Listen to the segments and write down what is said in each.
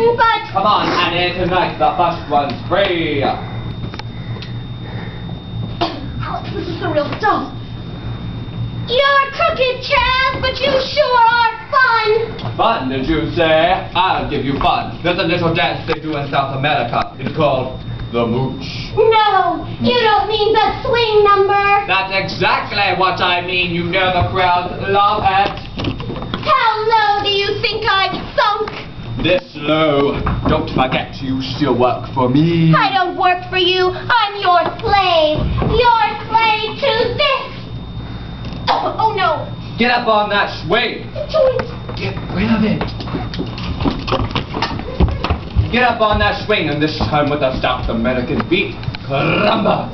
written, but... Come on, Annie, tonight the first one's free. Alex, this is the real stuff. You're crooked, Chaz, but you sure are fun. Fun, did you say? I'll give you fun. There's a little dance they do in South America. It's called the mooch. No, you don't mean the swing number. That's exactly what I mean. You know the crowd love it. How low do you think I've sunk? This low. Don't forget you still work for me. I don't work for you. I'm your slave. Your slave to this. Oh, oh no. Get up on that swing. Get rid of it. Get up on that swing and this time with a South American beat. Caramba!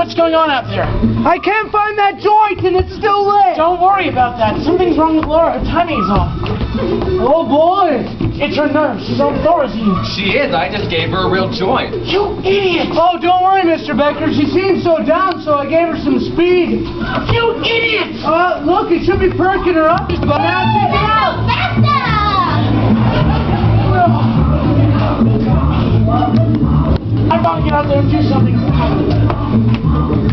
What's going on out there? I can't find that joint and it's still lit. Don't worry about that. Something's wrong with Laura. Her timing's off. Oh boy. It's her nerves. She's on Thorazine. She is. I just gave her a real joint. You idiot! Oh, don't worry, Mr. Becker. She seemed so down, so I gave her some speed. You idiot! Uh, look, it should be perking her up. But now check it out. Faster! I gotta get out there and do something.